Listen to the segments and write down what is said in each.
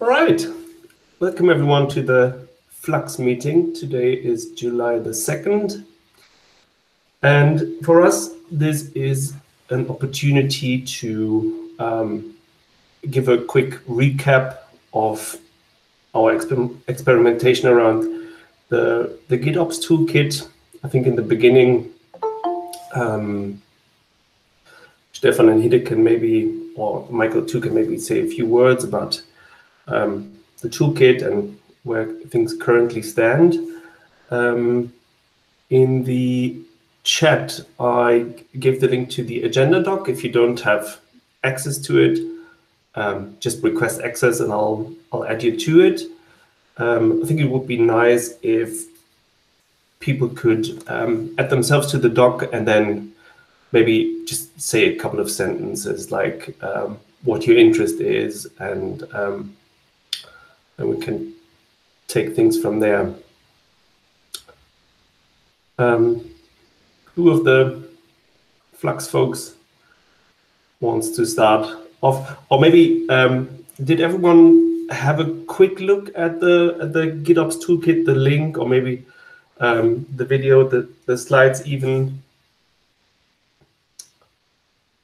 All right. Welcome everyone to the Flux meeting. Today is July the 2nd. And for us, this is an opportunity to um, give a quick recap of our exper experimentation around the, the GitOps toolkit. I think in the beginning, um, Stefan and Hidde can maybe, or Michael too, can maybe say a few words about um, the toolkit and where things currently stand. Um, in the chat, I give the link to the agenda doc. If you don't have access to it, um, just request access and I'll I'll add you to it. Um, I think it would be nice if people could um, add themselves to the doc and then maybe just say a couple of sentences like um, what your interest is and um, and we can take things from there. Um, who of the Flux folks wants to start off? Or maybe um, did everyone have a quick look at the at the GitOps toolkit, the link, or maybe um, the video, the, the slides even?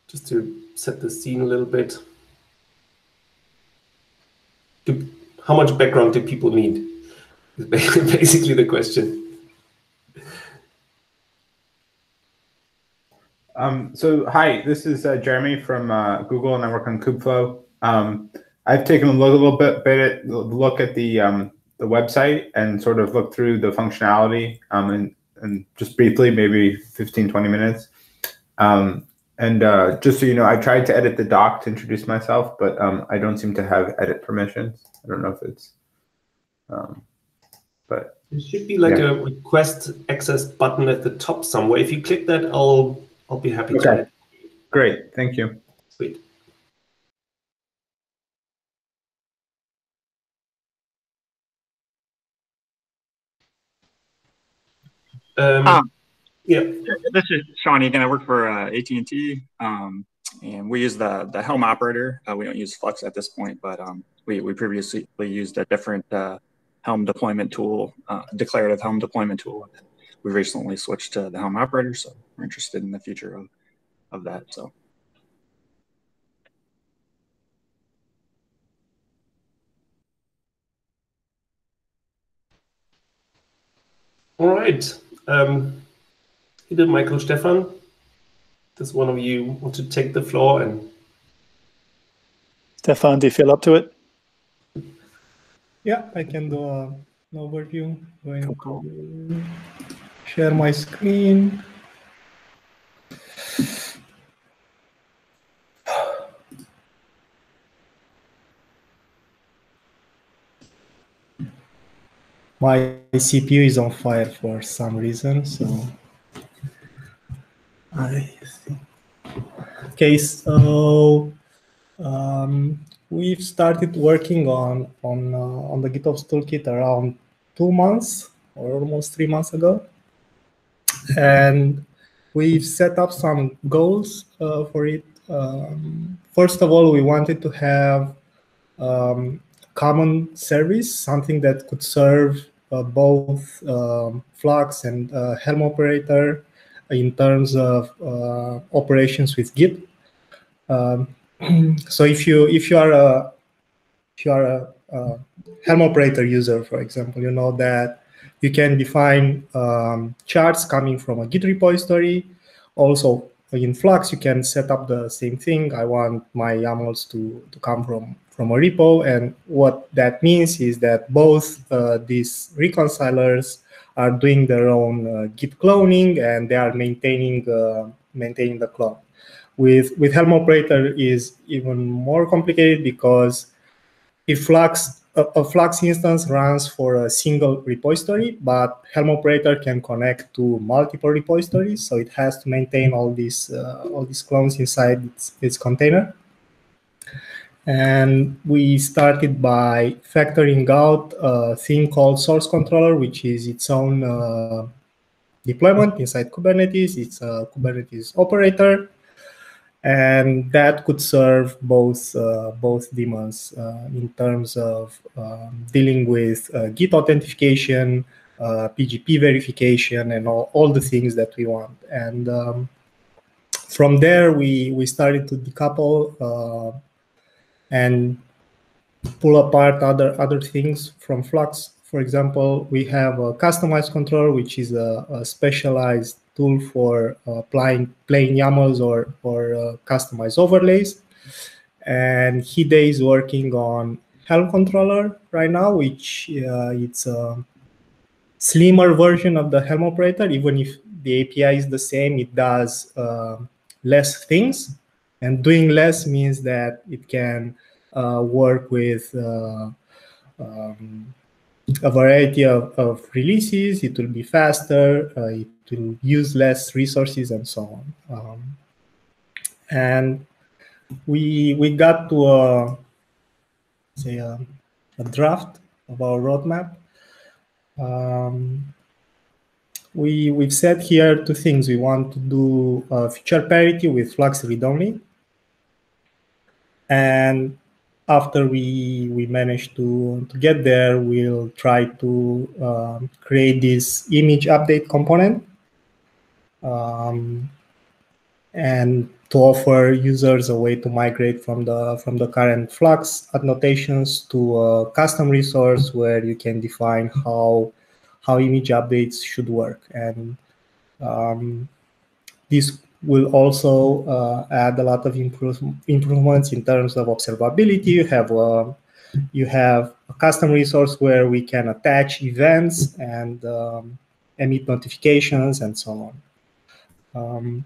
Just to set the scene a little bit. How much background do people need? Is basically the question. Um, so hi, this is uh, Jeremy from uh, Google, and I work on Kubeflow. Um, I've taken a look, a little bit, bit at, look at the um, the website and sort of looked through the functionality um, and and just briefly, maybe 15, 20 minutes. Um, and uh, just so you know, I tried to edit the doc to introduce myself, but um, I don't seem to have edit permissions. I don't know if it's, um, but there should be like yeah. a request access button at the top somewhere. If you click that, I'll I'll be happy okay. to. Great, thank you. Sweet. Um, um, yeah. This is Sean again. I work for uh, AT&T, um, and we use the the Helm operator. Uh, we don't use Flux at this point, but um, we we previously used a different uh, Helm deployment tool, uh, declarative Helm deployment tool. We recently switched to the Helm operator, so we're interested in the future of of that. So. All right. Um, either Michael Stefan, does one of you want to take the floor and Stefan, do you feel up to it? Yeah, I can do a, an overview. Going to share my screen. My CPU is on fire for some reason, so I see. Okay, so um, we've started working on on uh, on the GitOps toolkit around two months or almost three months ago, and we've set up some goals uh, for it. Um, first of all, we wanted to have um, common service, something that could serve uh, both um, Flux and uh, Helm operator in terms of uh, operations with Git. Um, so if you if you are a if you are a, a, Helm operator user, for example, you know that you can define um, charts coming from a Git repository. Also, in Flux, you can set up the same thing. I want my YAMLs to, to come from, from a repo. And what that means is that both uh, these reconcilers are doing their own uh, Git cloning and they are maintaining uh, maintaining the clone. With with Helm operator is even more complicated because if Flux a, a, Flux instance runs for a single repository, but Helm operator can connect to multiple repositories, so it has to maintain all these uh, all these clones inside its, its container. And we started by factoring out a thing called source controller, which is its own uh, deployment inside Kubernetes. It's a Kubernetes operator. and that could serve both uh, both daemons uh, in terms of um, dealing with uh, Git authentication, PGP verification, and all, all the things that we want. And um, from there, we we started to decouple and pull apart other other things from Flux. For example, we have a customized controller, which is a, a specialized tool for uh, applying plain YAMLs or, or uh, customized overlays. And Hidde is working on Helm controller right now, which uh, it's a slimmer version of the Helm operator. Even if the API is the same, it does uh, less things. And doing less means that it can uh, work with uh, um, a variety of, of releases. It will be faster. it will use less resources and so on. Um, and we we got to a say a, a draft of our roadmap. Um, we we've said here two things. We want to do uh, feature parity with Flux read only, and after we we manage to to get there, we'll try to um, create this image update component um, and to offer users a way to migrate from the from the current Flux annotations to a custom resource where you can define how how image updates should work. And um, this will also uh, add a lot of improve, improvements in terms of observability. You have a, uh, you have a custom resource where we can attach events and um, emit notifications and so on. Um,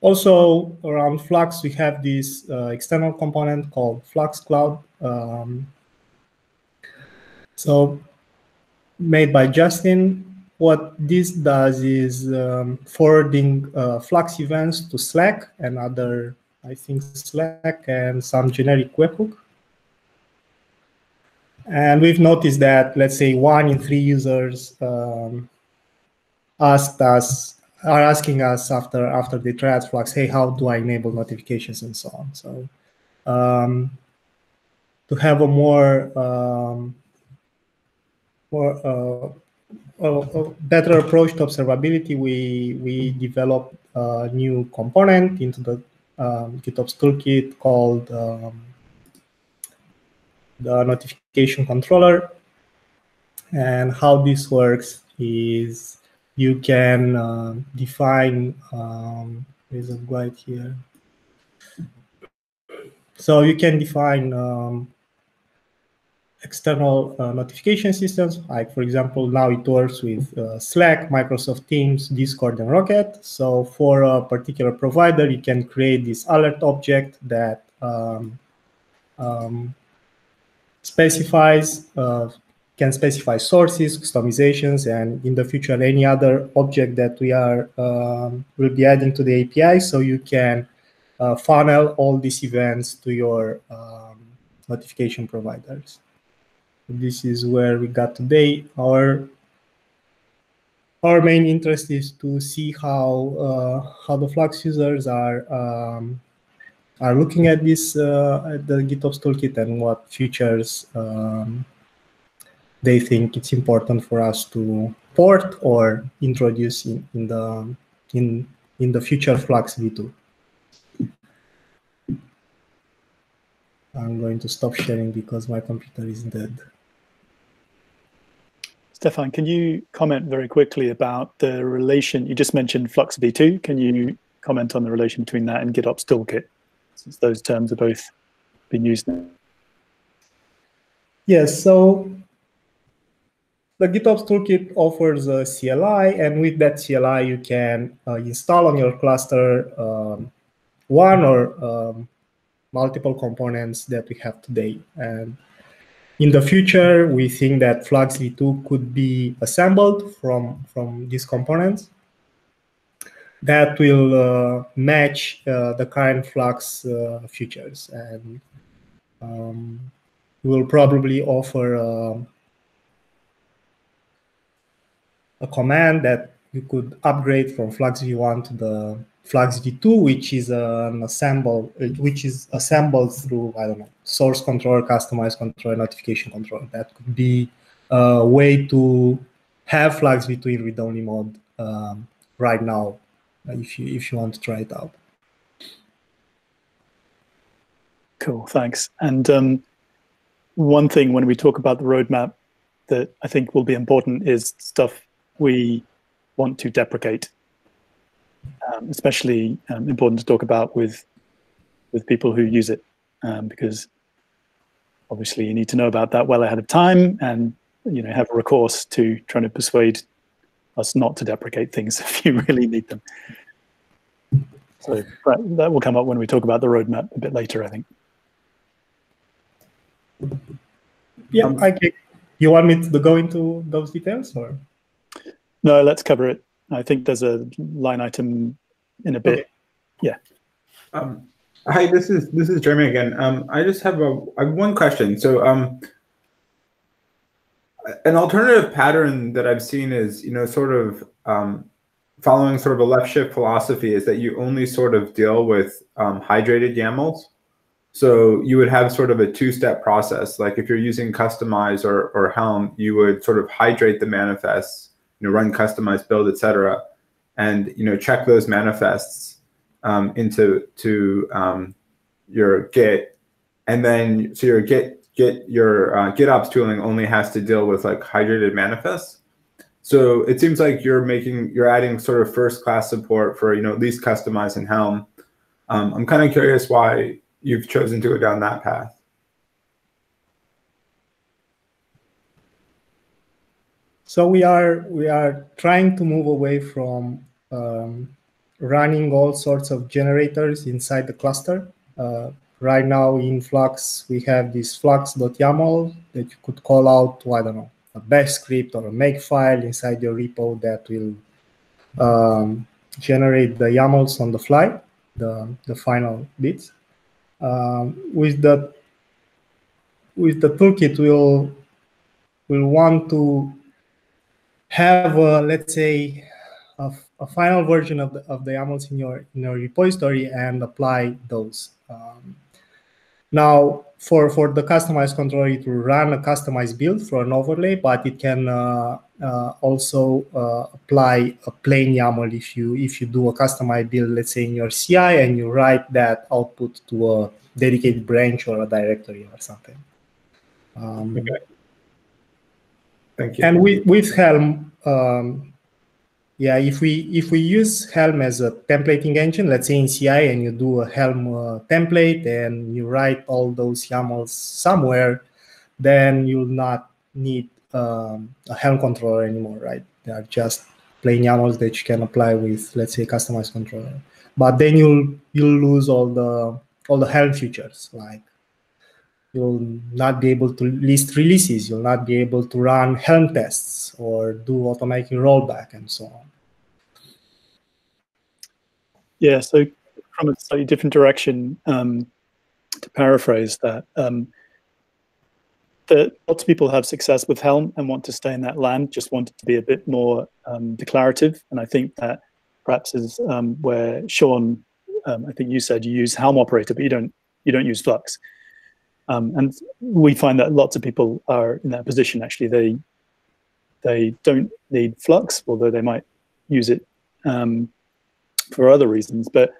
also, around Flux, we have this uh, external component called Flux Cloud. Um, so, made by Justin, what this does is um, forwarding uh, Flux events to Slack and other, I think, Slack and some generic webhook. And we've noticed that, let's say, one in three users um, asked us are asking us after after the triad flux, hey, how do I enable notifications and so on. So um, to have a more um, more uh, a, a better approach to observability, we we developed a new component into the um, GitOps toolkit called um, the notification controller. And how this works is you can uh, define, um, there's a guide here. So you can define um, external uh, notification systems. Like for example, now it works with uh, Slack, Microsoft Teams, Discord, and Rocket. So for a particular provider, you can create this alert object that um, um, specifies uh, can specify sources, Kustomizations, and in the future, any other object that we are um, will be adding to the API. So you can uh, funnel all these events to your um, notification providers. This is where we got today. Our our main interest is to see how uh, how the Flux users are um, are looking at this uh, at the GitOps toolkit and what features um, they think it's important for us to port or introduce in, in the in in the future Flux v2. I'm going to stop sharing because my computer is dead. Stefan, can you comment very quickly about the relation? You just mentioned Flux v2. Can you comment on the relation between that and GitOps Toolkit, since those terms are both being used now? Yes, so the GitOps toolkit offers a CLI, and with that CLI, you can uh, install on your cluster um, one or um, multiple components that we have today. And in the future, we think that Flux v2 could be assembled from, from these components that will uh, match uh, the current Flux uh, features. And um, will probably offer um, a command that you could upgrade from Flux v1 to the Flux v2, which is an assemble, which is assembled through I don't know source control, customized control, notification control. That could be a way to have Flux v2 in read-only mode um, right now, if you if you want to try it out. Cool, thanks. And um, one thing when we talk about the roadmap that I think will be important is stuff we want to deprecate. Um, especially um, important to talk about with with people who use it, um, because obviously you need to know about that well ahead of time, and you know have a recourse to trying to persuade us not to deprecate things if you really need them. So that, that will come up when we talk about the roadmap a bit later, I think. Yeah, um, I you want me to go into those details or? No, let's cover it. I think there's a line item in a bit. Okay. Yeah. Um, hi, this is this is Jeremy again. Um, I just have a I have one question. So, um, an alternative pattern that I've seen is you know sort of um, following sort of a left shift philosophy is that you only sort of deal with um, hydrated YAMLs. So you would have sort of a two-step process. Like if you're using Kustomize or, or Helm, you would sort of hydrate the manifests, you know, run customized build, etc., and you know check those manifests um, into to um, your Git, and then so your Git Git your uh, GitOps tooling only has to deal with like hydrated manifests. So it seems like you're making you're adding sort of first class support for you know at least Kustomize and Helm. Um, I'm kind of curious why you've chosen to go down that path? So we are we are trying to move away from um, running all sorts of generators inside the cluster. Uh, right now in Flux, we have this flux.yaml that you could call out to, I don't know, a bash script or a make file inside your repo that will um, generate the YAMLs on the fly, the, the final bits um, with the with the toolkit we'll we'll want to have a, let's say a, a, final version of the of the YAMLs in your in your repository and apply those. Um, now, for for the customized controller, it will run a customized build for an overlay, but it can uh, uh, also uh, apply a plain YAML if you if you do a customized build, let's say in your CI, and you write that output to a dedicated branch or a directory or something. Um, okay. Thank you. And with with Helm, um, yeah, if we if we use Helm as a templating engine, let's say in CI, and you do a Helm uh, template and you write all those YAMLs somewhere, then you'll not need um, a Helm controller anymore, right? They are just plain YAMLs that you can apply with, let's say, customized controller. But then you'll you'll lose all the all the Helm features, like you'll not be able to list releases, you'll not be able to run Helm tests or do automatic rollback and so on. Yeah, so from a slightly different direction, um, to paraphrase that, um, that lots of people have success with Helm and want to stay in that land, just want it to be a bit more um, declarative. And I think that perhaps is um, where Sean, um, I think you said you use Helm operator, but you don't you don't use Flux. Um, and we find that lots of people are in that position. Actually, they they don't need Flux, although they might use it um, for other reasons. But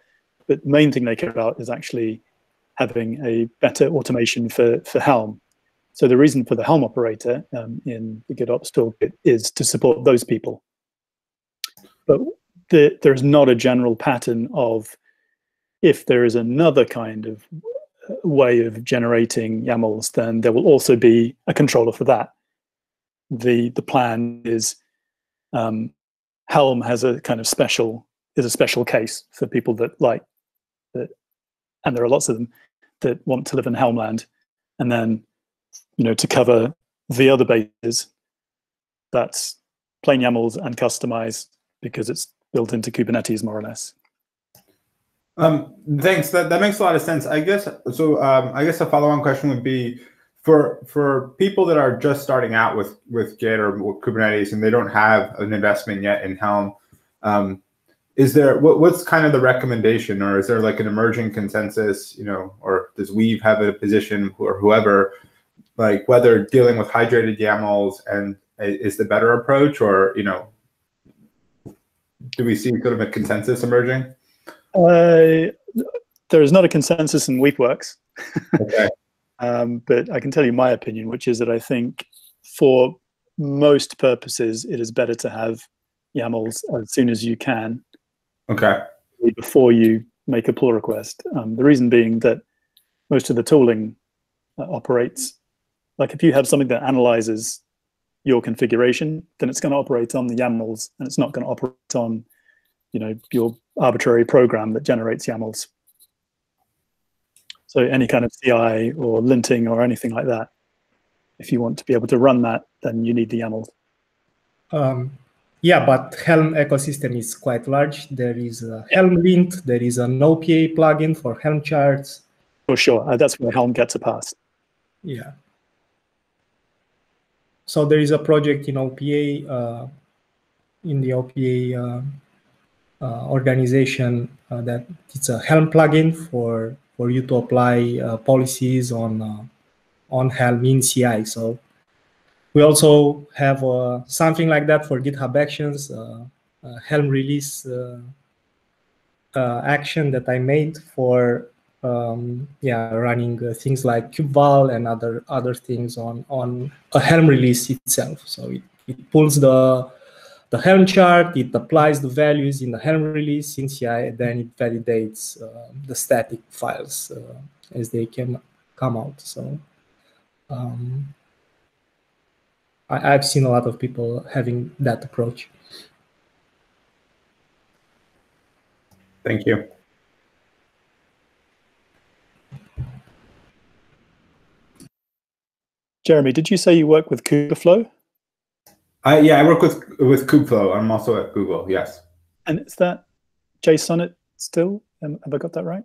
but the main thing they care about is actually having a better automation for for Helm so the reason for the Helm operator um, in the GitOps toolkit is to support those people. But the, there's not a general pattern of if there is another kind of way of generating YAMLs, then there will also be a controller for that. The the plan is um, Helm has a kind of special is a special case for people that like that, and there are lots of them that want to live in Helmland, and then you know, to cover the other bases, that's plain YAMLs and Kustomize because it's built into Kubernetes more or less. Um, thanks. That, that makes a lot of sense. I guess so. Um, I guess a follow-on question would be for for people that are just starting out with with Git or with Kubernetes and they don't have an investment yet in Helm. Um, is there what, what's kind of the recommendation, or is there like an emerging consensus? You know, or does Weave have a position, or whoever, like whether dealing with hydrated YAMLs and is the better approach, or you know, do we see sort of a consensus emerging? Uh, there is not a consensus in Weaveworks. Okay. um, but I can tell you my opinion, which is that I think for most purposes, it is better to have YAMLs as soon as you can Okay. before you make a pull request. Um, the reason being that most of the tooling uh, operates like if you have something that analyzes your configuration, then it's going to operate on the YAMLs and it's not going to operate on, you know, your arbitrary program that generates YAMLs. So any kind of CI or linting or anything like that, if you want to be able to run that, then you need the YAML. Um, yeah, but Helm ecosystem is quite large. There is a Helm lint, there is an OPA plugin for Helm charts. For sure, uh, that's where Helm gets a pass. Yeah. So there is a project in OPA, uh, in the OPA uh, organization uh, that it's a Helm plugin for for you to apply uh, policies on uh, on Helm in CI. So we also have uh, something like that for GitHub Actions, uh, uh, Helm release uh, uh, action that I made for um, yeah running uh, things like kubeval and other other things on on a Helm release itself. So it, it pulls the the Helm chart, it applies the values in the Helm release in CI, and then it validates uh, the static files uh, as they can come out. So um, I, I've seen a lot of people having that approach. Thank you. Jeremy, did you say you work with Kubeflow? I, yeah, I work with with Kubeflow. I'm also at Google. Yes. And is that Jsonnet still? Am- Have I got that right?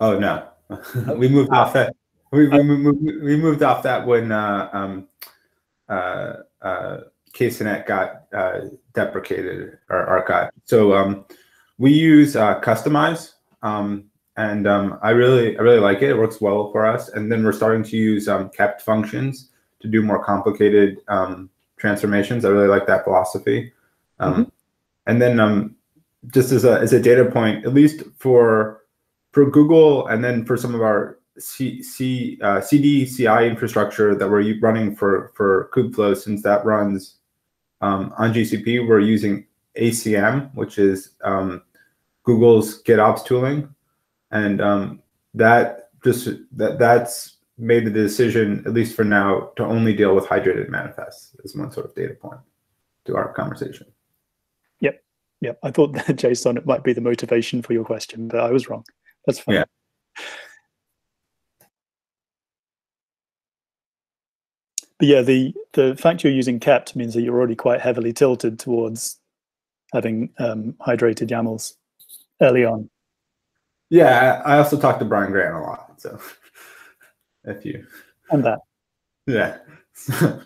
Oh no, we moved off that. We, we, moved, we moved off that when uh, um, uh, uh, ksonnet got uh, deprecated or archived. So um, we use uh, Kustomize, um, and um, I really I really like it. It works well for us. And then we're starting to use um, kpt functions to do more complicated um, transformations. I really like that philosophy. Um, And then um, just as a as a data point, at least for for Google, and then for some of our C, C, uh, CD CI infrastructure that we're running for for Kubeflow, since that runs um, on GCP, we're using ACM, which is um, Google's GitOps tooling, and um, that just that that's made the decision, at least for now, to only deal with hydrated manifests as one sort of data point to our conversation. Yep. Yep. I thought that Jsonnet might be the motivation for your question, but I was wrong. That's fine. Yeah. But yeah, the the fact you're using kpt means that you're already quite heavily tilted towards having um, hydrated YAMLs early on. Yeah, I I also talked to Brian Grant a lot, so if you And that. yeah.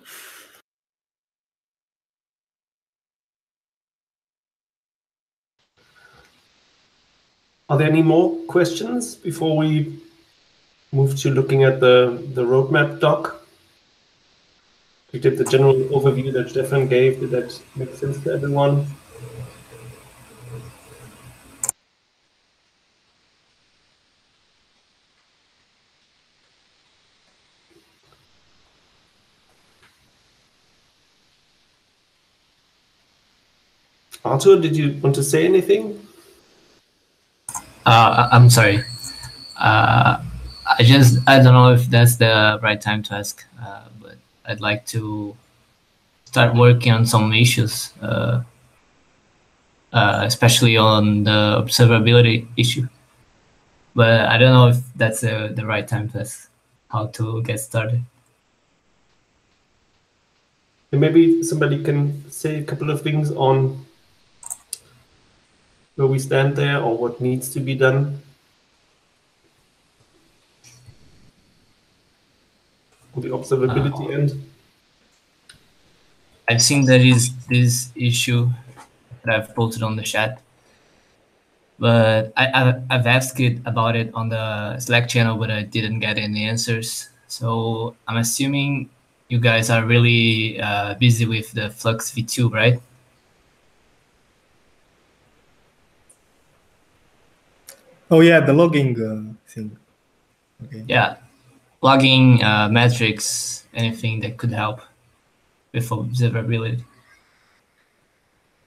Are there any more questions before we move to looking at the, the roadmap doc? We did the general overview that Stefan gave. Did that make sense to everyone? Arthur, did you want to say anything? Uh, I'm sorry. Uh, I just I don't know if that's the right time to ask, uh, but I'd like to start working on some issues, uh, uh, especially on the observability issue. But I don't know if that's the the right time to ask how to get started. And maybe somebody can say a couple of things on where we stand there or what needs to be done. On the observability end. I've seen there is this issue that I've posted on the chat. But I, I've asked it about it on the Slack channel, but I didn't get any answers. So I'm assuming you guys are really uh, busy with the Flux V2, right? Oh yeah, the logging uh, thing. Okay. Yeah, logging uh, metrics, anything that could help with observability.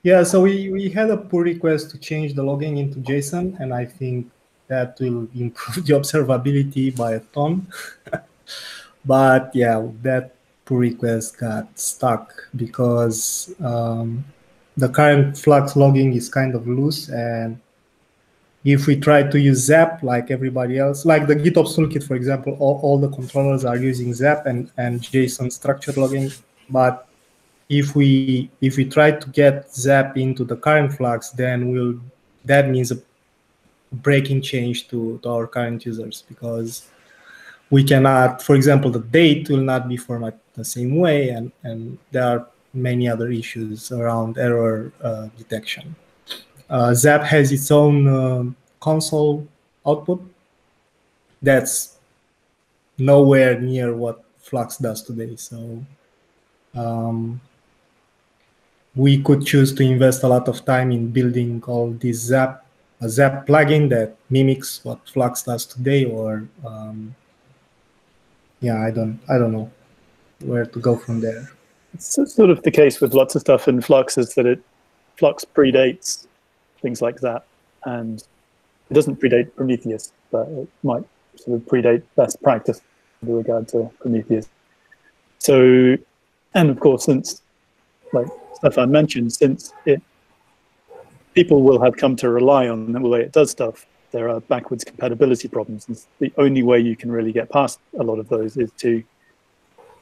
Yeah, so we, we had a pull request to change the logging into JSON, and I think that will improve the observability by a ton. but yeah, that pull request got stuck because um, the current Flux logging is kind of loose and if we try to use Zap like everybody else, like the GitOps toolkit, for example, all, all the controllers are using Zap and, and JSON structured logging. But if we if we try to get Zap into the current Flux, then we'll that means a breaking change to, to our current users because we cannot, for example, the date will not be formatted the same way, and, and there are many other issues around error uh, detection. Uh, Zap has its own uh, console output that's nowhere near what Flux does today. So um, we could choose to invest a lot of time in building all this Zap a Zap plugin that mimics what Flux does today, or um, yeah, I don't I don't know where to go from there. It's sort of the case with lots of stuff in Flux is that it Flux predates things like that. And it doesn't predate Prometheus, but it might sort of predate best practice with regard to Prometheus. So, and of course, since, like Stefan mentioned, since it people will have come to rely on the way it does stuff, there are backwards compatibility problems. And the only way you can really get past a lot of those is to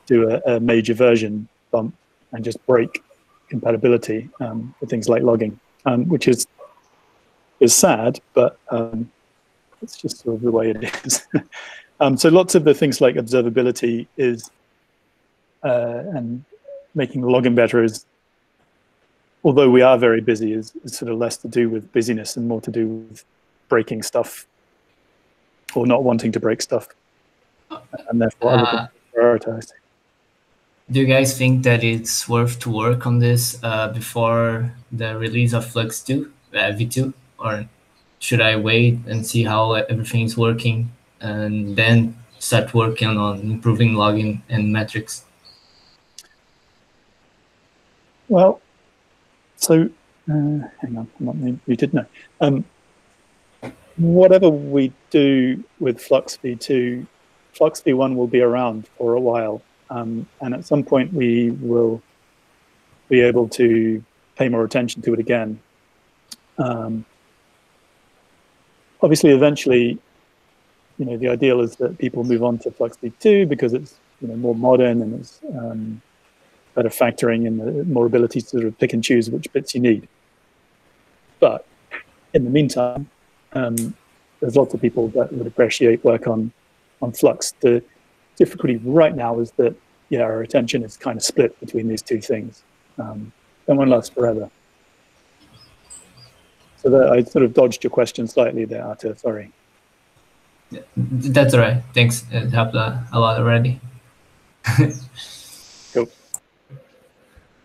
do a, a major version bump and just break compatibility um, for things like logging, um, which is is sad, but um, it's just sort of the way it is. um, so lots of the things like observability is uh, and making the login better is, although we are very busy, is, is, sort of less to do with busyness and more to do with breaking stuff or not wanting to break stuff, and therefore uh, prioritize. Do you guys think that it's worth to work on this uh, before the release of Flux 2, uh, V2? Or should I wait and see how everything's working and then start working on improving logging and metrics? Well, so uh, hang on, I'm not muted. Um, whatever we do with Flux v2, Flux v1 will be around for a while, um, and at some point we will be able to pay more attention to it again. Um, obviously, eventually, you know, the ideal is that people move on to Flux v2 because it's you know more modern and it's um, better factoring and the more ability to sort of pick and choose which bits you need. But in the meantime, um, there's lots of people that would appreciate work on on Flux. The difficulty right now is that yeah, our attention is kind of split between these two things. Um, and won't last forever. So that I sort of dodged your question slightly there, Artur. Sorry. That's all right. Thanks. It helped a, a lot already. cool.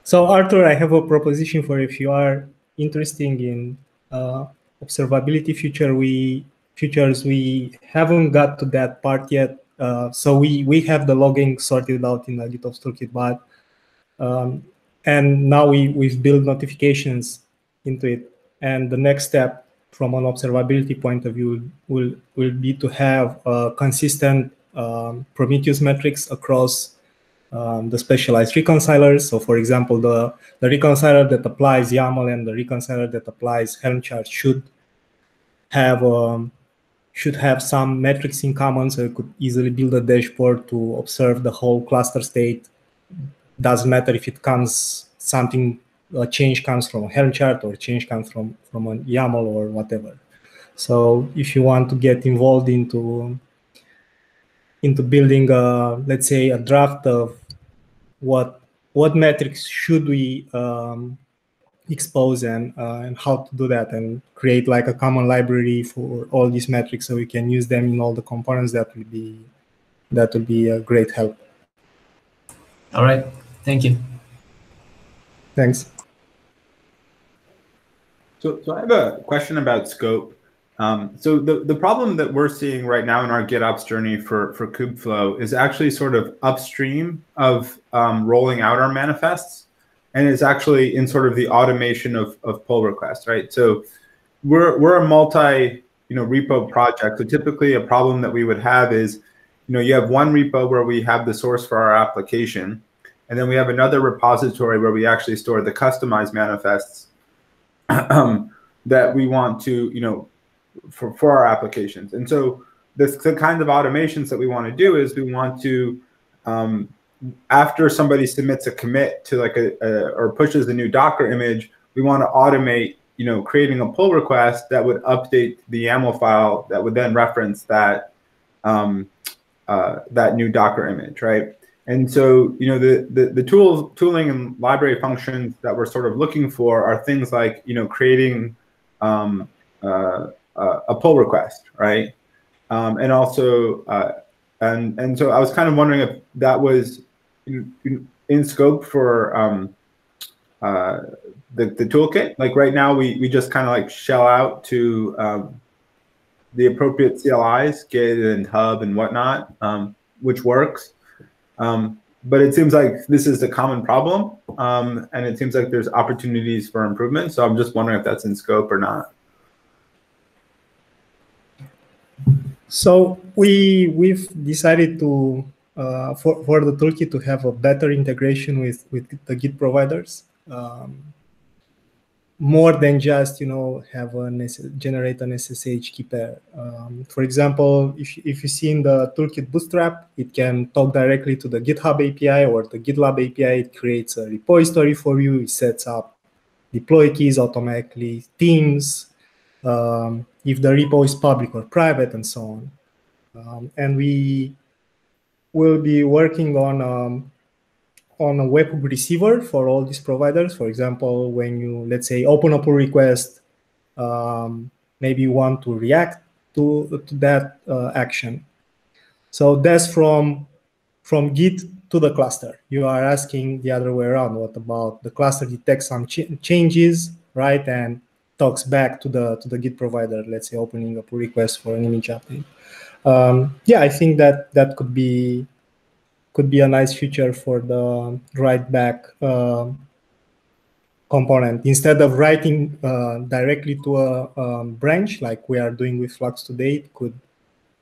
So Arthur, I have a proposition for if you are interested in uh, observability future. We futures we haven't got to that part yet. Uh, so we we have the logging sorted out in the GitOps toolkit, but um, and now we we've built notifications into it. And the next step from an observability point of view will, will be to have a consistent um, Prometheus metrics across um, the specialized reconcilers. So for example, the, the reconciler that applies YAML and the reconciler that applies Helm chart should have um, should have some metrics in common so you could easily build a dashboard to observe the whole cluster state. Doesn't matter if it comes something a change comes from a Helm chart or change comes from, from a YAML or whatever. So if you want to get involved into into building a, let's say a draft of what what metrics should we um, expose and uh, and how to do that and create like a common library for all these metrics so we can use them in all the components that will be that will be a great help. All right. Thank you. Thanks so, so i have a question about scope um, so the, the problem that we're seeing right now in our GitOps journey for, for Kubeflow is actually sort of upstream of um, rolling out our manifests and it's actually in sort of the automation of, of pull requests, right? So we're we're a multi you know repo project. So typically a problem that we would have is you know you have one repo where we have the source for our application, and then we have another repository where we actually store the customized manifests that we want to you know for for our applications. And so this the kind of automations that we want to do is we want to um, after somebody submits a commit to like a, a, or pushes a new Docker image, we want to automate, you know, creating a pull request that would update the YAML file that would then reference that um, uh, that new Docker image, right? And so, you know, the, the the tools, tooling, and library functions that we're sort of looking for are things like, you know, creating um, uh, uh, a pull request, right? Um, and also, uh, and and so I was kind of wondering if that was in, in, scope for um, uh, the, the toolkit. Like right now, we, we just kind of like shell out to um, the appropriate CLIs, Git and Hub and whatnot, um, which works. Um, but it seems like this is a common problem, um, and it seems like there's opportunities for improvement. So I'm just wondering if that's in scope or not. So we we've decided to uh, for, for the toolkit to have a better integration with, with the Git providers. Um, more than just you know have a generate an SSH key pair. Um, for example, if, if you see in the toolkit bootstrap, it can talk directly to the GitHub API or the GitLab API. It creates a repository for you. It sets up deploy keys automatically, themes, um, if the repo is public or private, and so on. Um, and we will be working on um, on a webhook receiver for all these providers. For example, when you let's say open a pull request, um, maybe you want to react to to that uh, action. So that's from from Git to the cluster. You are asking the other way around. What about the cluster detects some ch changes, right, and talks back to the to the Git provider. Let's say opening a pull request for an image update um, yeah, I think that that could be could be a nice feature for the write back uh, component instead of writing uh, directly to a um, branch like we are doing with Flux today. It could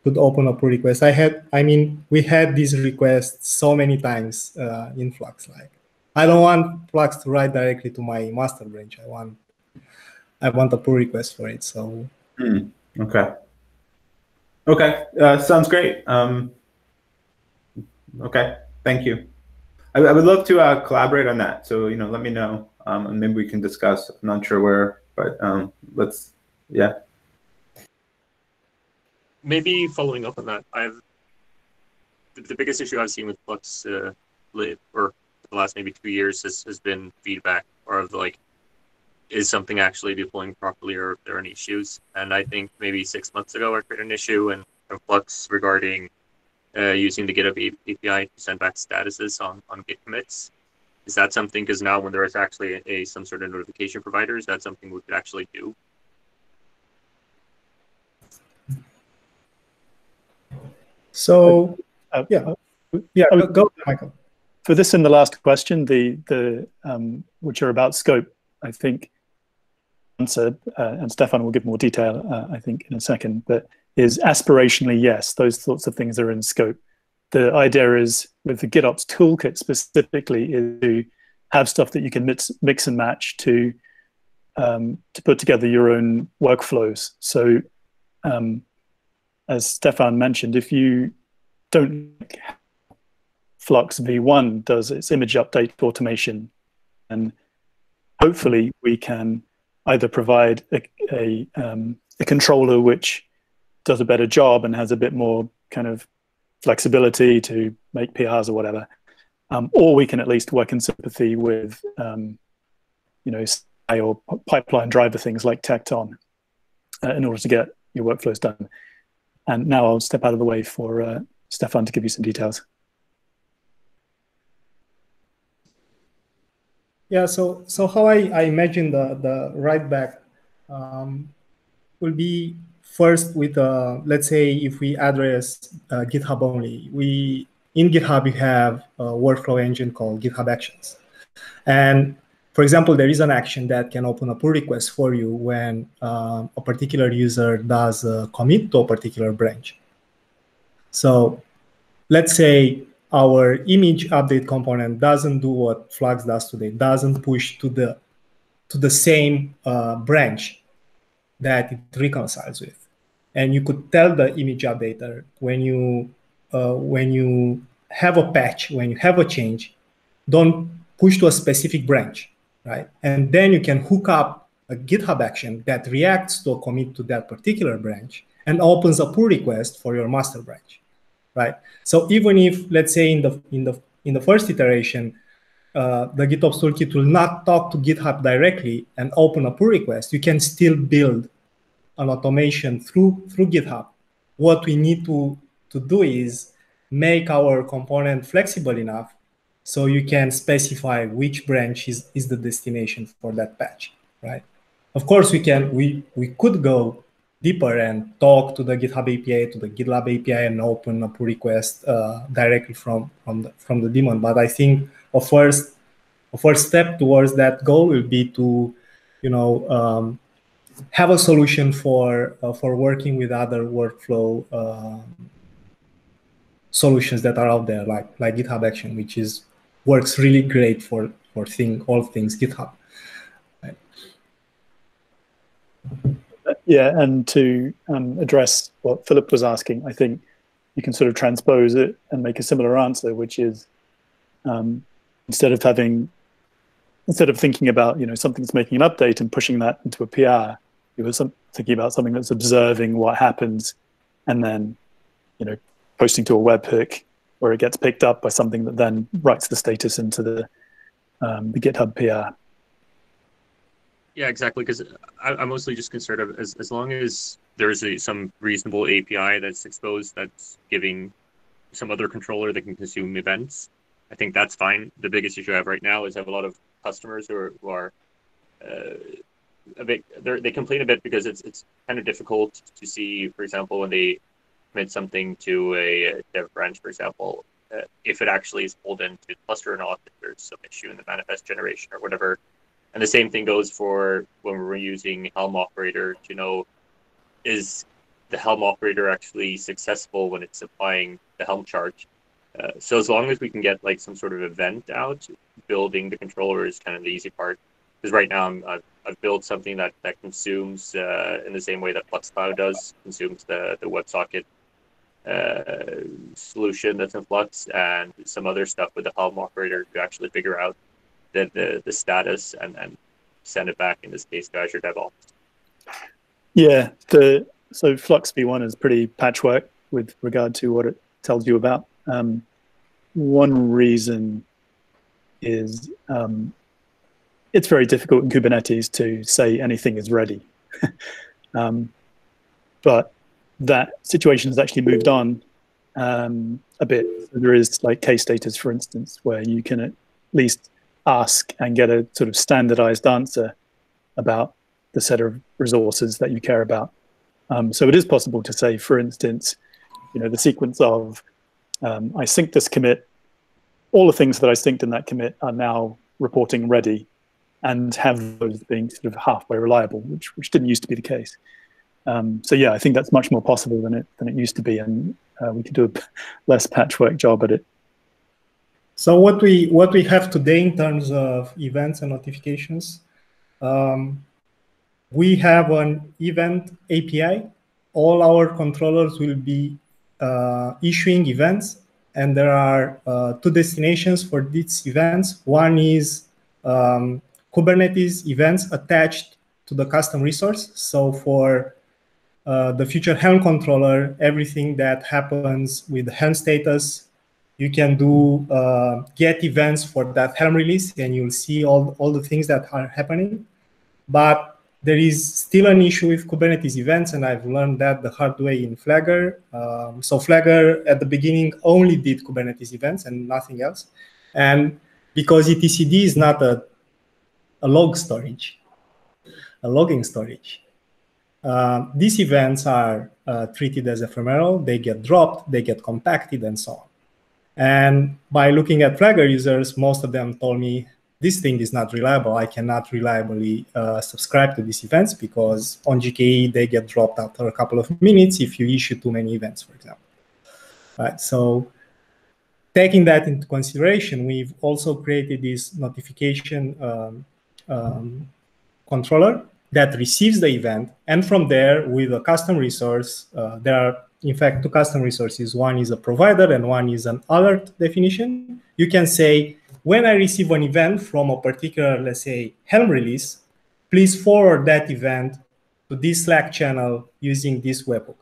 could open a pull request. I had, I mean, we had this request so many times uh, in Flux. Like, I don't want Flux to write directly to my master branch. I want, I want a pull request for it. So, mm, okay. Okay, uh, sounds great. Um, okay, thank you. I, I would love to uh, collaborate on that. So you know, let me know, um, and maybe we can discuss. I'm not sure where, but um, let's, yeah. Maybe following up on that, I've the, the biggest issue I've seen with Flux uh, live or the last maybe two years has, has been feedback or of like is something actually deploying properly or if there are any issues. And I think maybe six months ago I created an issue and a flux regarding uh, using the GitHub API to send back statuses on, on Git commits. Is that something, because now when there is actually a, a, some sort of notification provider, is that something we could actually do? So, uh, yeah, yeah, go, go, Michael. For this in the last question, the the um, which are about scope, I think answer, uh, and Stefan will give more detail, uh, I think, in a second, but is aspirationally, yes, those sorts of things are in scope. The idea is with the GitOps toolkit specifically is to have stuff that you can mix, mix and match to um, to put together your own workflows. So, um, as Stefan mentioned, if you don't Flux V1 does its image update automation, and hopefully we can either provide a, a, um, a controller which does a better job and has a bit more kind of flexibility to make PRs or whatever, um, or we can at least work in sympathy with, um, you know, or pipeline driver things like Tekton uh, in order to get your workflows done. And now I'll step out of the way for uh, Stefan to give you some details. Yeah, so so how I, I imagine the, the write back um, will be first with, uh, let's say if we address uh, GitHub only, we in GitHub we have a workflow engine called GitHub Actions. And for example, there is an action that can open a pull request for you when uh, a particular user does a commit to a particular branch. So let's say our image update component doesn't do what Flux does today, doesn't push to the to the same uh, branch that it reconciles with. And you could tell the image updater when you uh, when you have a patch, when you have a change, don't push to a specific branch right? And then you can hook up a GitHub action that reacts to a commit to that particular branch and opens a pull request for your master branch, right? So even if, let's say, in the in the in the first iteration, uh, the GitOps toolkit will not talk to GitHub directly and open a pull request, you can still build an automation through through GitHub. What we need to to do is make our component flexible enough so you can specify which branch is, is the destination for that patch, right? Of course, we can we we could go deeper and talk to the GitHub API, to the GitLab API, and open a pull request uh, directly from from the, from the daemon. But I think a first a first step towards that goal will be to, you know, um, have a solution for uh, for working with other workflow uh, solutions that are out there, like like GitHub Action, which is works really great for for thing all things GitHub. Right. Yeah, and to um, address what Philip was asking, I think you can sort of transpose it and make a similar answer, which is um, instead of having instead of thinking about you know something's making an update and pushing that into a PR, you were some, thinking about something that's observing what happens and then you know posting to a webhook where it gets picked up by something that then writes the status into the um, the GitHub PR. Yeah, exactly. Because I'm mostly just concerned of as, as long as there's a, some reasonable API that's exposed that's giving some other controller that can consume events. I think that's fine. The biggest issue I have right now is I have a lot of customers who are, who are uh, a bit they complain a bit because it's it's kind of difficult to see, for example, when they commit something to a dev branch, for example, uh, if it actually is pulled into the cluster or not, if there's some issue in the manifest generation or whatever. And the same thing goes for when we're using Helm operator to know is the Helm operator actually successful when it's applying the Helm chart. Uh, so as long as we can get like some sort of event out, building the controller is kind of the easy part. Because right now i have I've built something that that consumes uh, in the same way that Flux Cloud does, consumes the the WebSocket uh, solution that's in Flux and some other stuff with the Helm operator to actually figure out the, the, the status and, and send it back, in this case, to Azure DevOps. Yeah, the so Flux v1 is pretty patchwork with regard to what it tells you about. Um, one reason is um, it's very difficult in Kubernetes to say anything is ready. um, but that situation has actually moved on um, a bit. There is like kstatus, for instance, where you can at least ask and get a sort of standardized answer about the set of resources that you care about. Um, so it is possible to say, for instance, you know, the sequence of um, I synced this commit, all the things that I synced in that commit are now reporting ready and have those being sort of halfway reliable, which, which didn't used to be the case. Um, so yeah, I think that's much more possible than it than it used to be, and uh, we could do a less patchwork job at it. So what we what we have today in terms of events and notifications, um, we have an event API. All our controllers will be uh, issuing events, and there are uh, two destinations for these events. One is um, Kubernetes events attached to the custom resource. So for uh, the future Helm controller, everything that happens with the Helm status, you can do uh, get events for that Helm release, and you'll see all, all the things that are happening. but there is still an issue with Kubernetes events, and I've learned that the hard way in Flagger. Um, so Flagger at the beginning only did Kubernetes events and nothing else. And because etcd is not a, a log storage, a logging storage, uh, these events are uh, treated as ephemeral. They get dropped, they get compacted, and so on. And by looking at Flagger users, most of them told me this thing is not reliable. I cannot reliably uh, subscribe to these events because on GKE they get dropped after a couple of minutes if you issue too many events, for example. Right. So taking that into consideration, we've also created this notification um, um, controller that receives the event, and from there, with a custom resource, uh, there are in fact two custom resources. One is a provider, and one is an alert definition. You can say when I receive an event from a particular, let's say, Helm release, please forward that event to this Slack channel using this webhook.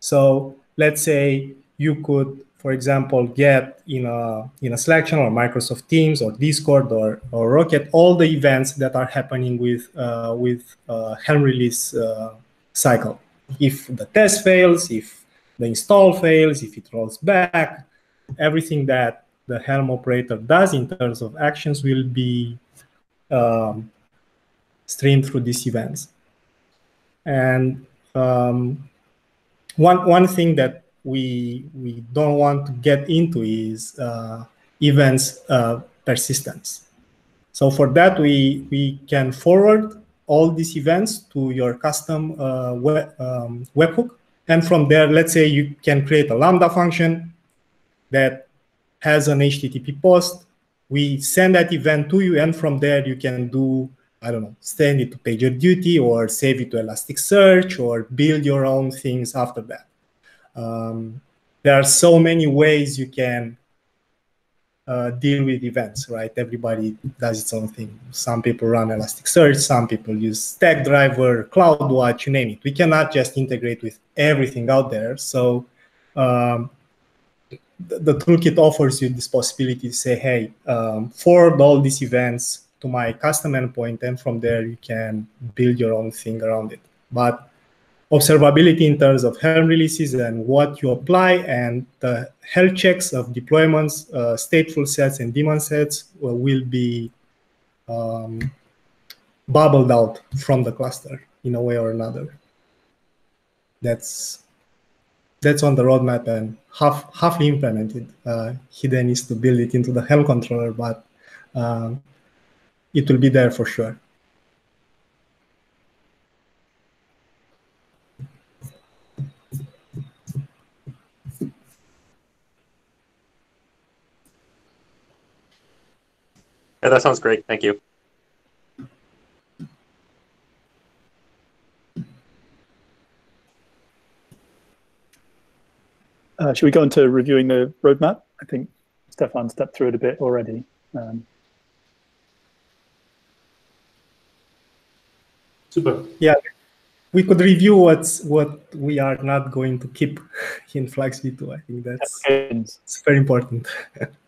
So let's say you could, for example, get in a in a Slack channel or Microsoft Teams or Discord or, or Rocket all the events that are happening with uh, with uh, Helm release uh, cycle. If the test fails, if the install fails, if it rolls back, everything that the Helm operator does in terms of actions will be um, streamed through these events. And um, one one thing that we we don't want to get into is uh, events uh, persistence. So for that, we we can forward all these events to your custom uh, web, um, webhook, and from there, let's say you can create a Lambda function that has an HTTP post. We send that event to you, and from there you can do, I don't know, send it to PagerDuty or save it to Elasticsearch or build your own things after that. Um, there are so many ways you can uh, deal with events, right? Everybody does its own thing. Some people run Elasticsearch, some people use Stackdriver, CloudWatch, you name it. We cannot just integrate with everything out there. So um, the, toolkit offers you this possibility to say, hey, um, forward all these events to my custom endpoint, and from there you can build your own thing around it. But observability in terms of Helm releases and what you apply and the health checks of deployments, uh, stateful sets and daemon sets will be um, bubbled out from the cluster in a way or another. That's that's on the roadmap and half half implemented. Uh, then needs to build it into the Helm controller, but um, it will be there for sure. Yeah, that sounds great. Thank you. Uh, should we go into reviewing the roadmap? I think Stefan stepped through it a bit already. Um, Super. Yeah, we could review what's what we are not going to keep in Flux V2. I think that's it's very important.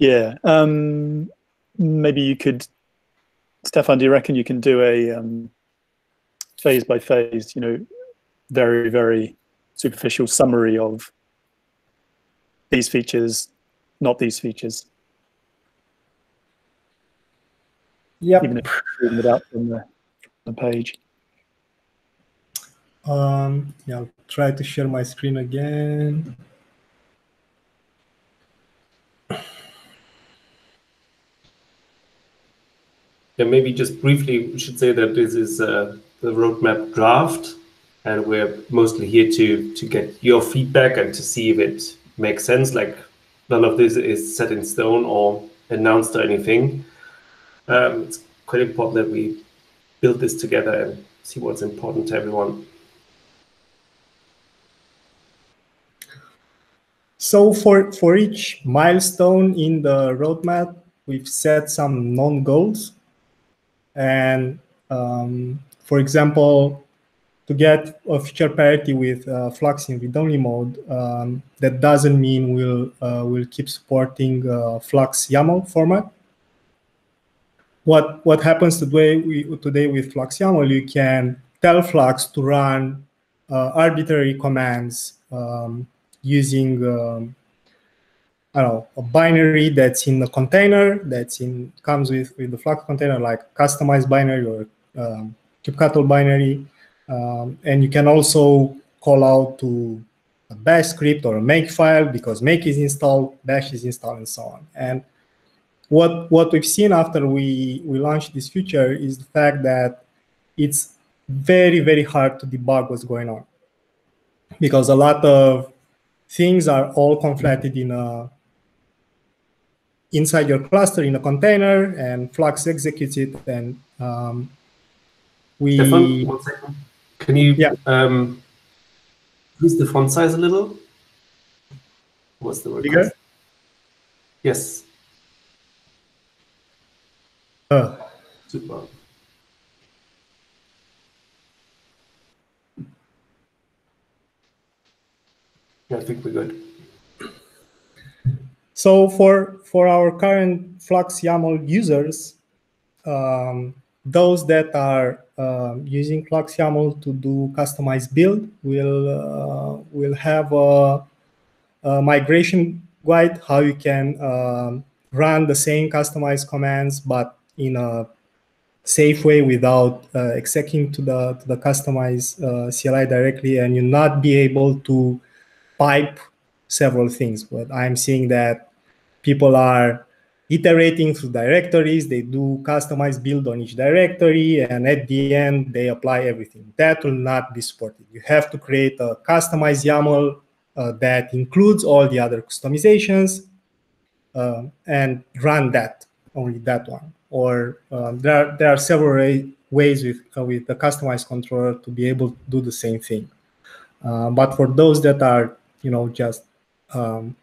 yeah, um, maybe you could, Stefan. Do you reckon you can do a um, phase by phase, you know, very, very superficial summary of these features, not these features. Yeah. Even if you it out from the, the page. Um, yeah, I'll try to share my screen again. Maybe just briefly, we should say that this is uh, the roadmap draft, and we're mostly here to to get your feedback and to see if it makes sense. Like none of this is set in stone or announced or anything. Um, it's quite important that we build this together and see what's important to everyone. So for, for each milestone in the roadmap, we've set some known goals. And um, for example, to get a feature parity with uh, Flux in read-only mode, um, that doesn't mean we'll uh, we'll keep supporting uh, Flux YAML format. what what happens today we, today with Flux YAML, you can tell Flux to run uh, arbitrary commands um, using um, I don't know a binary that's in the container that's in comes with with the Flux container like Kustomize binary or um, kubectl binary, um, and you can also call out to a bash script or a make file because make is installed, bash is installed, and so on. And what what we've seen after we we launched this feature is the fact that it's very very hard to debug what's going on because a lot of things are all conflated in a inside your cluster in a container and flux executes it and um, we Stefan, one second. Can you Yeah. um, increase the font size a little? What's the word? Bigger? Yes. uh, Super. Yeah, I think we're good. So for for our current Flux YAML users, um, those that are um, using Flux YAML to do Kustomize build will uh, will have a, a migration guide how you can um, run the same Kustomize commands but in a safe way without uh, executing to the to the Kustomize uh, CLI directly, and you not be able to pipe several things. But I'm seeing that people are iterating through directories. They do Kustomize build on each directory, and at the end, they apply everything. That will not be supported. You have to create a customized YAML uh, that includes all the other Kustomizations uh, and run that, only that one. Or um, there, are, there are several ways with, uh, with the Kustomize controller to be able to do the same thing. Uh, but for those that are, you know, just um,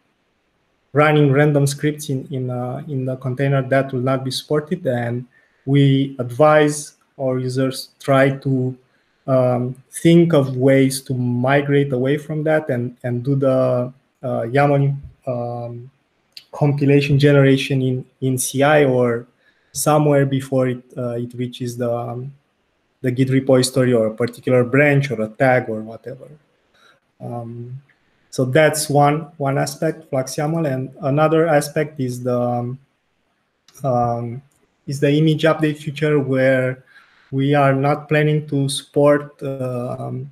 running random scripts in in uh, in the container that will not be supported and we advise our users try to um, think of ways to migrate away from that and and do the uh, YAML um, compilation generation in in CI or somewhere before it uh, it reaches the um, the Git repository or a particular branch or a tag or whatever. Um, so that's one one aspect, Flux YAML, and another aspect is the um, um, is the image update feature where we are not planning to support. Um,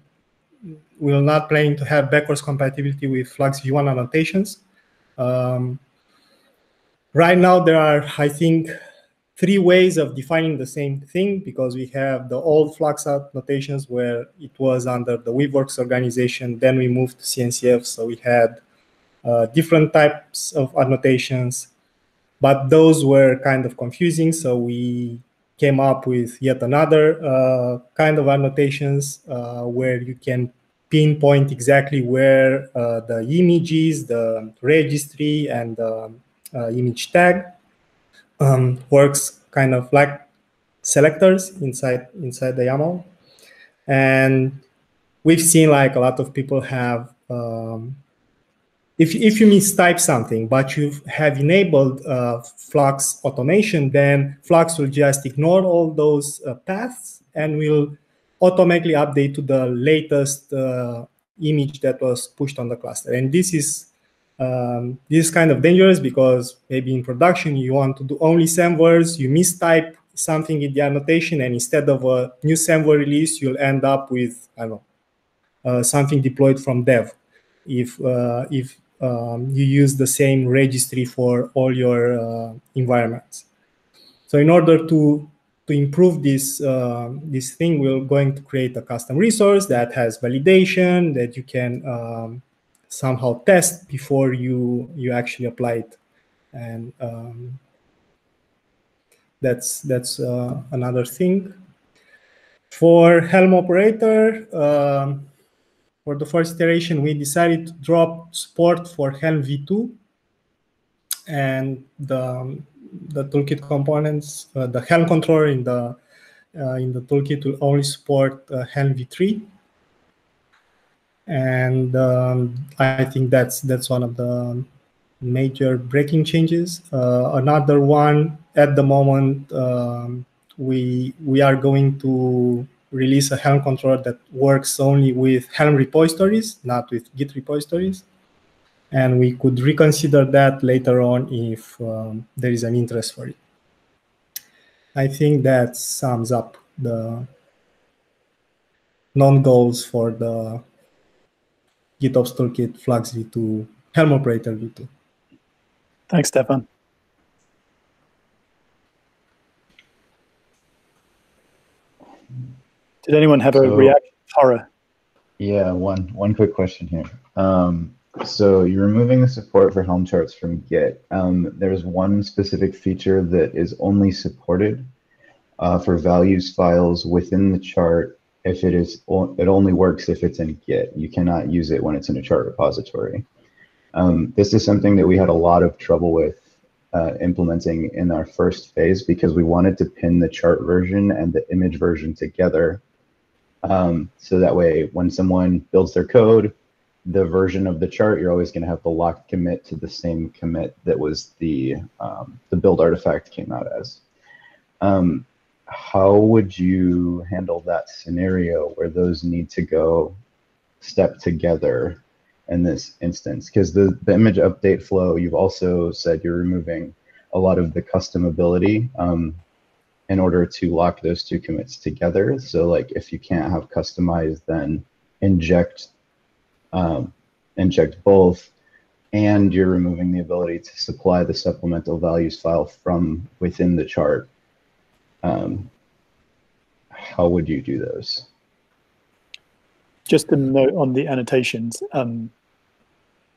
we are not planning to have backwards compatibility with Flux V1 annotations. Um, right now, there are, I think, three ways of defining the same thing because we have the old Flux notations where it was under the Weaveworks organization. Then we moved to CNCF, so we had uh, different types of annotations, but those were kind of confusing. So we came up with yet another uh, kind of annotations uh, where you can pinpoint exactly where uh, the image is, the registry, and the uh, image tag um, works kind of like selectors inside inside the YAML, and we've seen like a lot of people have. Um, if, if you mistype something, but you have enabled uh, Flux automation, then Flux will just ignore all those uh, paths and will automatically update to the latest uh, image that was pushed on the cluster. And this is um, this is kind of dangerous because maybe in production you want to do only Semvers, you mistype something in the annotation, and instead of a new Semver release, you'll end up with I don't know uh, something deployed from dev. If uh, if um, you use the same registry for all your uh, environments. So in order to to improve this uh, this thing, we're going to create a custom resource that has validation that you can um, somehow test before you you actually apply it, and um, that's that's uh, another thing. For Helm operator, um, for the first iteration, we decided to drop support for Helm v2, and the the toolkit components, uh, the Helm controller in the uh, in the toolkit will only support uh, Helm v3 and um, I think that's that's one of the major breaking changes. Uh, another one at the moment, um, we we are going to release a Helm controller that works only with Helm repositories, not with Git repositories. And we could reconsider that later on if um, there is an interest for it. I think that sums up the non-goals for the GitOps Toolkit Flux v2 Helm operator v2. Thanks, Stefan. Did anyone have a So- reaction? Tara? Yeah, one one quick question here. Um, so you're removing the support for Helm charts from Git. Um, there's one specific feature that is only supported uh, for values files within the chart. If it is, it only works if it's in Git. You cannot use it when it's in a chart repository. Um, this is something that we had a lot of trouble with uh, implementing in our first phase because we wanted to pin the chart version and the image version together um, so that way, when someone builds their code, the version of the chart, you're always going to have the locked commit to the same commit that was the um, the build artifact came out as. Um, how would you handle that scenario where those need to go step together in this instance? Because the, the image update flow, you've also said you're removing a lot of the customability. Um, in order to lock those two commits together. So like if you can't have Kustomize, then inject um, inject both, and you're removing the ability to supply the supplemental values file from within the chart. Um, how would you do those? Just a note on the annotations. Um,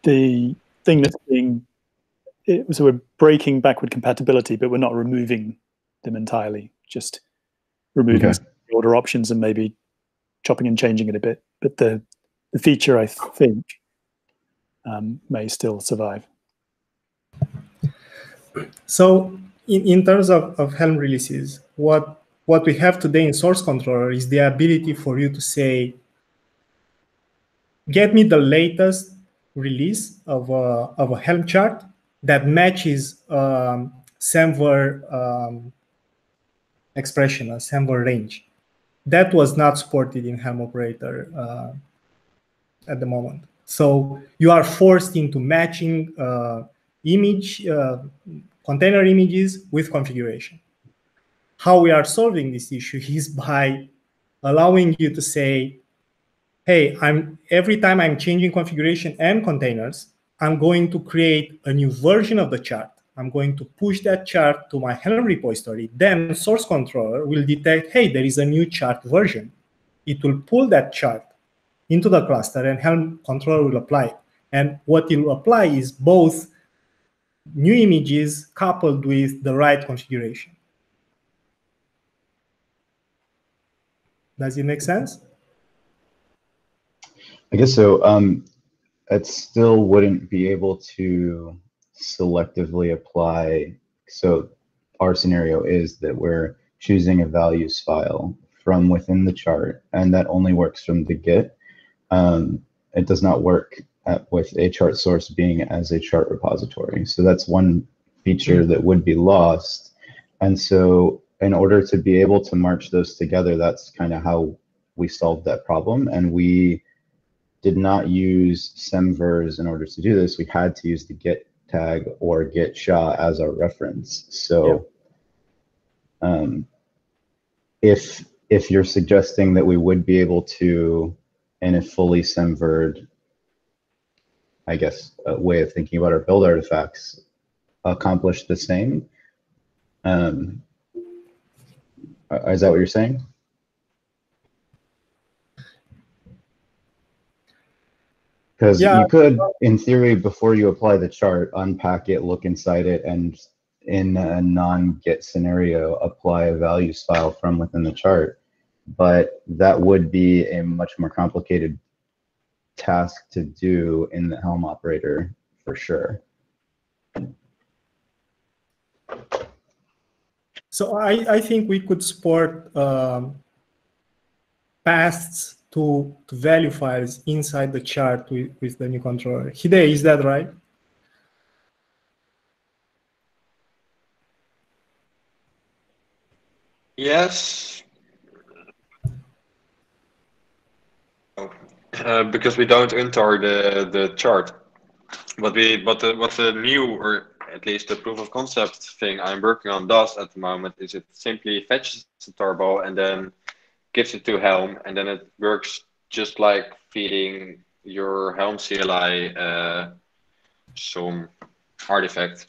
the thing that's being, it, so we're breaking backward compatibility, but we're not removing them entirely. Just removing Okay. some of the order options and maybe chopping and changing it a bit. But the the feature, I think, um, may still survive. So in, in terms of, of Helm releases, what what we have today in source controller is the ability for you to say, get me the latest release of a, of a Helm chart that matches um, Semver um, expression, a Semver range. That was not supported in Helm operator uh, at the moment. So you are forced into matching uh, image uh, container images with configuration. How we are solving this issue is by allowing you to say, hey, I'm every time I'm changing configuration and containers, I'm going to create a new version of the chart. I'm going to push that chart to my Helm repository. Then source controller will detect, hey, there is a new chart version. It will pull that chart into the cluster and Helm controller will apply. And what it will apply is both new images coupled with the right configuration. Does it make sense? I guess so. Um, it still wouldn't be able to selectively apply. So our scenario is that we're choosing a values file from within the chart, and that only works from the Git. Um, it does not work at, with a chart source being as a chart repository. So that's one feature that would be lost. And so in order to be able to march those together, that's kind of how we solved that problem. And we did not use semvers in order to do this. We had to use the git tag or git sha as our reference. So um, if if you're suggesting that we would be able to, in a fully semvered, I guess, a way of thinking about our build artifacts, accomplish the same. Um, uh, is that what you're saying? Because Yeah. you could, in theory, before you apply the chart, unpack it, look inside it, and in a non-Git scenario, apply a values file from within the chart. But that would be a much more complicated task to do in the Helm operator for sure. So I, I think we could support um, paths to, to value files inside the chart with, with the new controller. Hidde, is that right? Yes. Uh, because we don't enter the the chart, but we but the, what the new or at least the proof of concept thing I'm working on does at the moment is it simply fetches the tarball and then gives it to Helm, and then it works just like feeding your Helm CLI uh, some artifact,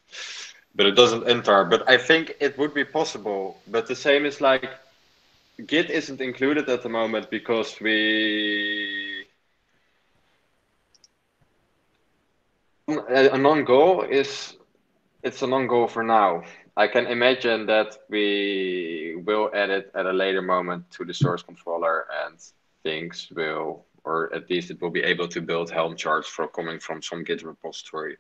but it doesn't enter. But I think it would be possible. But the same is like Git isn't included at the moment because we a non-goal is it's a non-goal for now. I can imagine that we will add it at a later moment to the source controller and things will, or at least it will be able to build Helm charts for coming from some Git repository.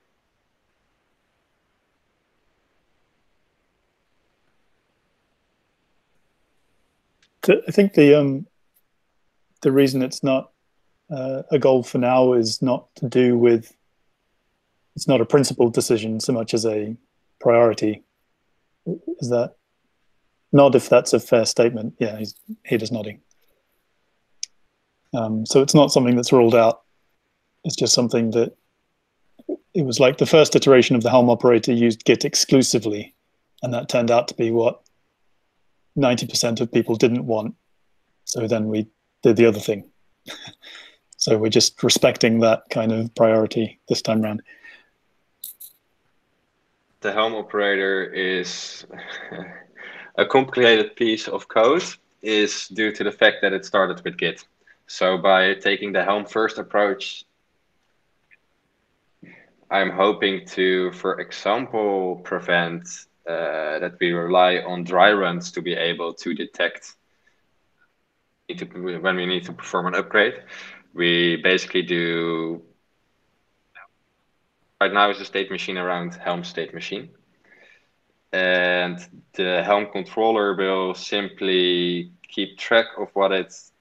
I think the um, the reason it's not uh, a goal for now is not to do with it's not a principled decision so much as a priority. Is that nod if that's a fair statement? Yeah, he's head is nodding. Um, so it's not something that's ruled out. It's just something that it was like the first iteration of the Helm operator used Git exclusively, and that turned out to be what 90% of people didn't want. So then we did the other thing. so we're just respecting that kind of priority this time around. The Helm operator is a complicated piece of code is due to the fact that it started with Git. So by taking the Helm first approach, I'm hoping to, for example, prevent uh, that we rely on dry runs to be able to detect when we need to perform an upgrade. We basically do right now is a state machine around Helm state machine. And the Helm controller will simply keep track of what it's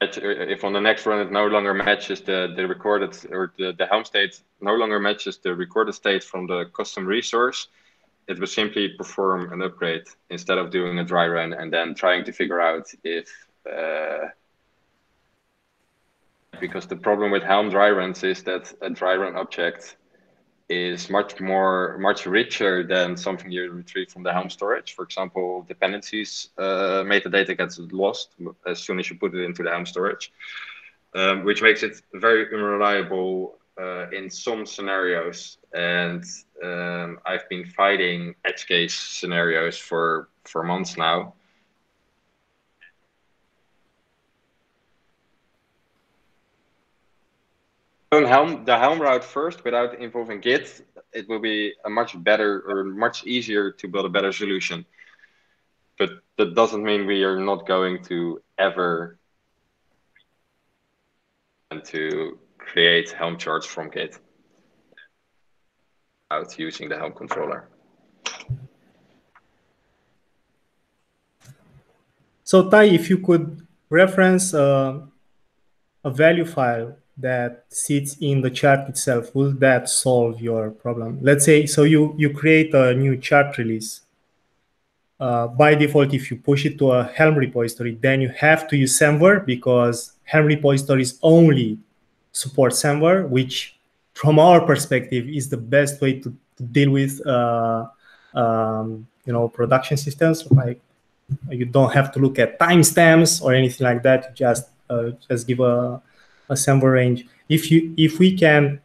if on the next run it no longer matches the, the recorded or the, the helm state no longer matches the recorded state from the custom resource, it will simply perform an upgrade instead of doing a dry run and then trying to figure out if uh, because the problem with Helm dry runs is that a dry run object is much more, much richer than something you retrieve from the Helm storage. For example, dependencies uh, metadata gets lost as soon as you put it into the Helm storage, um, which makes it very unreliable uh, in some scenarios. And um, I've been fighting edge case scenarios for, for months now. Helm, the Helm route first without involving Git, it will be a much better or much easier to build a better solution. But that doesn't mean we are not going to ever and to create Helm charts from Git out using the Helm controller. So Tai, if you could reference uh, a value file that sits in the chart itself, will that solve your problem? Let's say, so you, you create a new chart release. Uh, by default, if you push it to a Helm repository, then you have to use Semver because Helm repositories only support Semver, which from our perspective is the best way to, to deal with uh, um, you know production systems. Like you don't have to look at timestamps or anything like that. You just uh, just give a a Semver range. If you if we can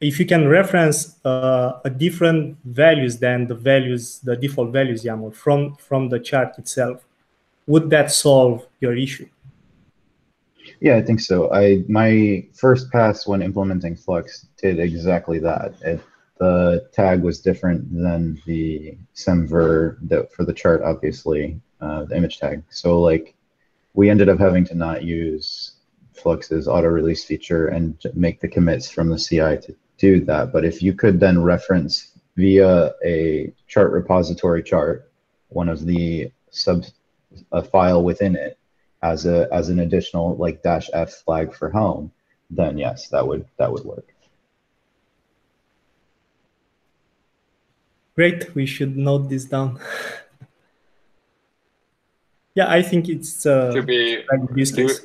if you can reference uh, a different values than the values the default values YAML from from the chart itself, would that solve your issue? Yeah, I think so. I my first pass when implementing Flux did exactly that. It, the tag was different than the semver that for the chart, obviously, uh, the image tag. So like, we ended up having to not use Flux's auto release feature and make the commits from the CI to do that. But if you could then reference via a chart repository chart, one of the sub a file within it as a as an additional like dash f flag for Helm, then yes, that would that would work. Great. We should note this down. yeah, I think it's uh, to be use case.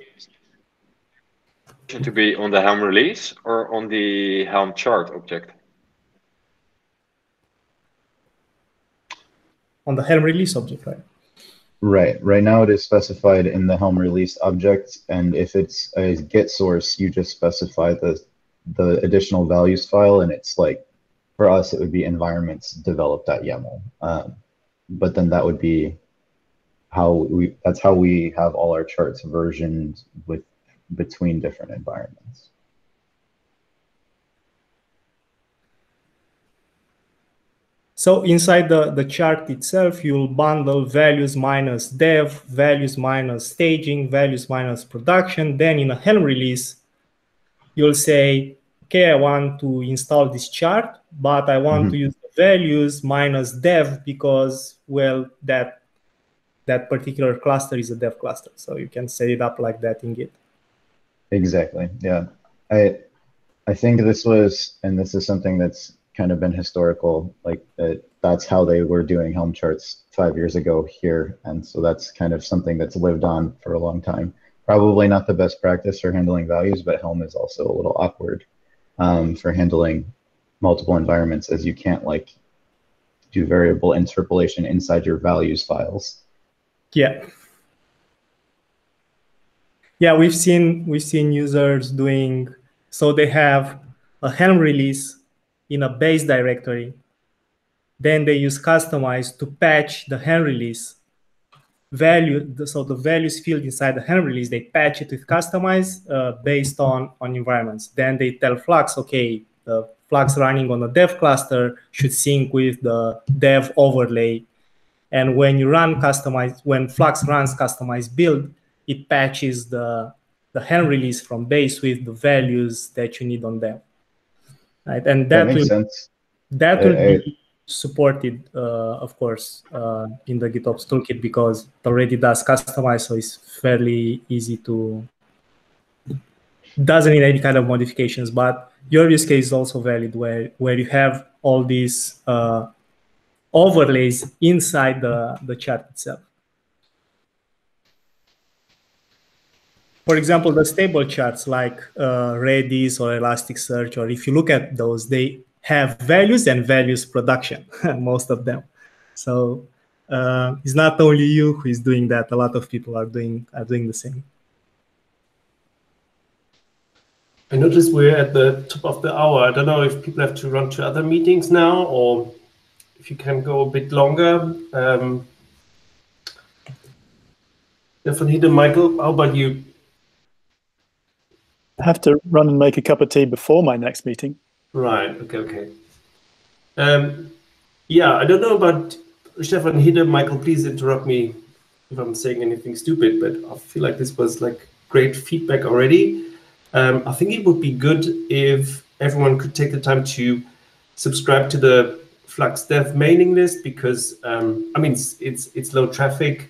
To be on the Helm release or on the Helm chart object? On the Helm release object, right? Right. Right now it is specified in the Helm release object, and if it's a Git source, you just specify the the additional values file, and it's like for us it would be environments develop.yaml. Um, but then that would be how we that's how we have all our charts versioned with between different environments. So inside the, the chart itself, you'll bundle values minus dev, values minus staging, values minus production. Then in a Helm release, you'll say, okay, I want to install this chart, but I want mm-hmm. to use the values minus dev because, well, that that particular cluster is a dev cluster. So you can set it up like that in Git. Exactly. Yeah. I I think this was, and this is something that's kind of been historical. Like that, that's how they were doing Helm charts five years ago here, and so that's kind of something that's lived on for a long time. Probably not the best practice for handling values, but Helm is also a little awkward um, for handling multiple environments, as you can't like do variable interpolation inside your values files. Yeah. Yeah, we've seen we've seen users doing so they have a Helm release in a base directory. Then they use Kustomize to patch the Helm release value. So the values field inside the Helm release, they patch it with Kustomize uh, based on, on environments. Then they tell Flux, okay, the Flux running on a dev cluster should sync with the dev overlay. And when you run Kustomize, when Flux runs Kustomize build, it patches the, the Helm release from base with the values that you need on them right? And that, that makes will, sense. That will I, be supported, uh, of course, uh, in the GitOps toolkit because it already does Kustomize, so it's fairly easy to doesn't need any kind of modifications. But your use case is also valid where where you have all these uh, overlays inside the the chart itself. For example, the stable charts like uh, Redis or Elasticsearch, or if you look at those, they have values and values production, most of them. So uh, it's not only you who is doing that. A lot of people are doing are doing the same. I noticed we're at the top of the hour. I don't know if people have to run to other meetings now, or if you can go a bit longer. Um, Definitely, Michael, how about you? I have to run and make a cup of tea before my next meeting. Right. Okay. Okay. Um, yeah, I don't know about Stefan Hidde. Michael, please interrupt me if I'm saying anything stupid, but I feel like this was like great feedback already. Um, I think it would be good if everyone could take the time to subscribe to the Flux Dev mailing list because um, I mean it's, it's, it's low traffic,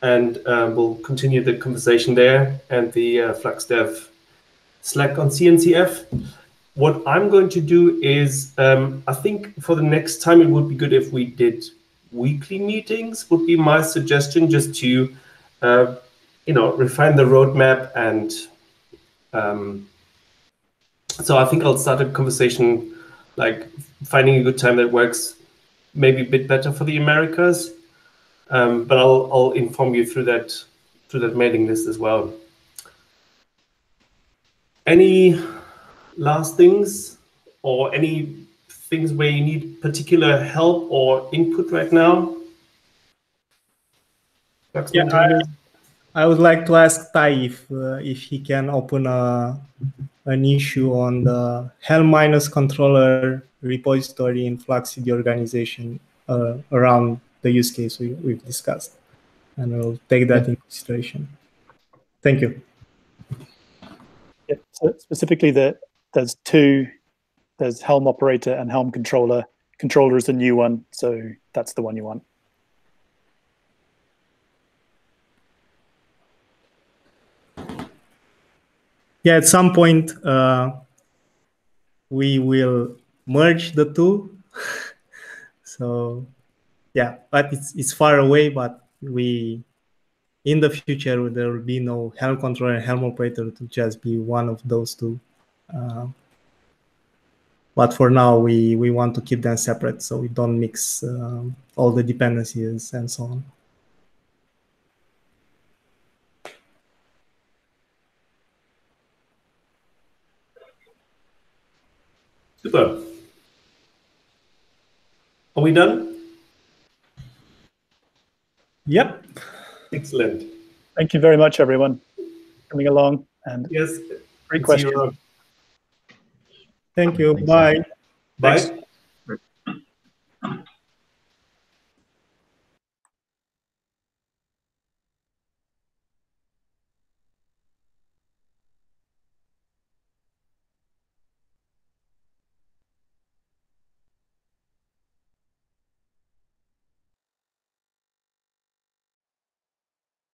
and uh, we'll continue the conversation there. And the uh, Flux Dev Slack on CNCF. What I'm going to do is, um, I think for the next time, it would be good if we did weekly meetings, would be my suggestion, just to, uh, you know, refine the roadmap. And um, so I think I'll start a conversation, like finding a good time that works maybe a bit better for the Americas. Um, but I'll, I'll inform you through that through that mailing list as well. Any last things or any things where you need particular help or input right now? Yeah, I, I, would like to ask Tai if, uh, if he can open a, an issue on the Helm minus controller repository in Fluxcd organization uh, around the use case we, we've discussed. And we'll take that into consideration. Thank you. So specifically there's two, there's Helm operator and Helm controller. Controller is a new one, so that's the one you want. Yeah, at some point uh, we will merge the two. So yeah, but it's it's far away. But we in the future there will be no Helm controller and Helm operator to just be one of those two. Uh, but for now, we we want to keep them separate so we don't mix um, all the dependencies and so on. Super. Are we done? Yep. Excellent. Thank you very much, everyone, coming along and Yes. great question. Thank you. Thanks, Bye. Bye.